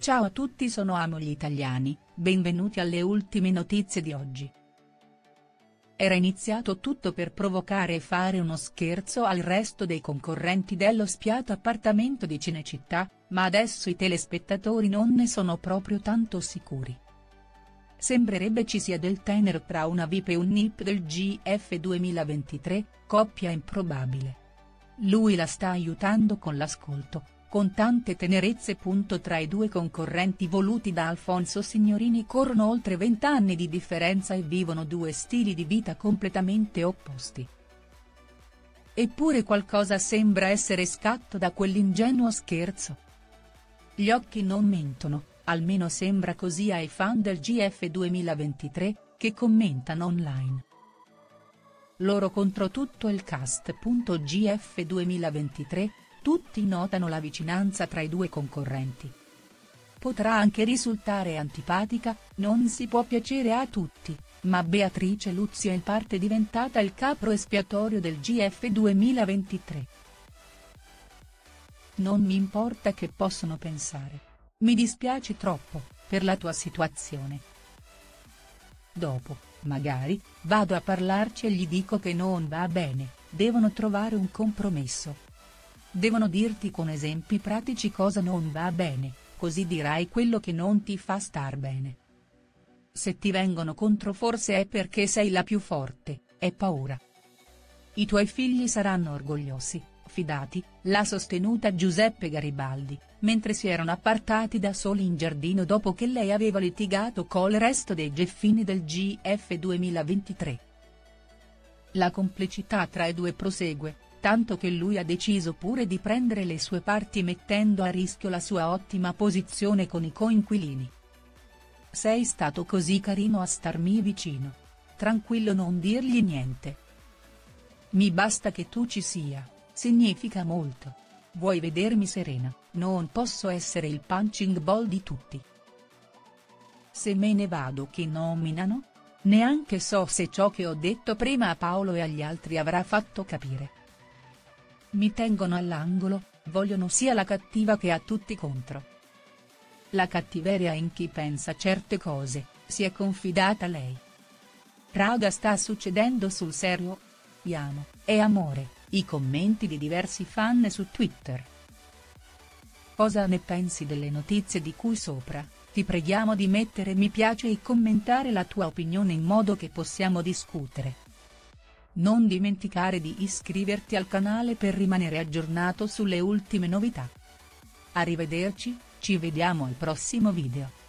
Ciao a tutti sono Amo gli italiani, benvenuti alle ultime notizie di oggi. Era iniziato tutto per provocare e fare uno scherzo al resto dei concorrenti dello spiato appartamento di Cinecittà, ma adesso i telespettatori non ne sono proprio tanto sicuri. Sembrerebbe ci sia del tenero tra una VIP e un NIP del GF 2023, coppia improbabile. Lui la sta aiutando con l'ascolto, con tante tenerezze. Tra i due concorrenti voluti da Alfonso Signorini corrono oltre vent'anni di differenza e vivono due stili di vita completamente opposti. Eppure qualcosa sembra essere scatto da quell'ingenuo scherzo. Gli occhi non mentono, almeno sembra così ai fan del GF 2023, che commentano online. Loro contro tutto il cast. GF 2023, tutti notano la vicinanza tra i due concorrenti. Potrà anche risultare antipatica, non si può piacere a tutti, ma Beatrice Luzio è in parte diventata il capro espiatorio del GF 2023. Non mi importa che possono pensare. Mi dispiaci troppo, per la tua situazione. Dopo, magari, vado a parlarci e gli dico che non va bene, devono trovare un compromesso. Devono dirti con esempi pratici cosa non va bene, così dirai quello che non ti fa star bene. Se ti vengono contro forse è perché sei la più forte, è paura. I tuoi figli saranno orgogliosi, fidati, l'ha sostenuta Giuseppe Garibaldi, mentre si erano appartati da soli in giardino dopo che lei aveva litigato col resto dei geffini del GF 2023. La complicità tra i due prosegue, tanto che lui ha deciso pure di prendere le sue parti mettendo a rischio la sua ottima posizione con i coinquilini. Sei stato così carino a starmi vicino. Tranquillo non dirgli niente. Mi basta che tu ci sia, significa molto. Vuoi vedermi serena, non posso essere il punching ball di tutti. Se me ne vado che nominano? Neanche so se ciò che ho detto prima a Paolo e agli altri avrà fatto capire. Mi tengono all'angolo, vogliono sia la cattiva che a tutti contro. La cattiveria in chi pensa certe cose, si è confidata lei. Raga sta succedendo sul serio? Piano, è amore, i commenti di diversi fan su Twitter. Cosa ne pensi delle notizie di cui sopra? Ti preghiamo di mettere mi piace e commentare la tua opinione in modo che possiamo discutere. Non dimenticare di iscriverti al canale per rimanere aggiornato sulle ultime novità. Arrivederci, ci vediamo al prossimo video.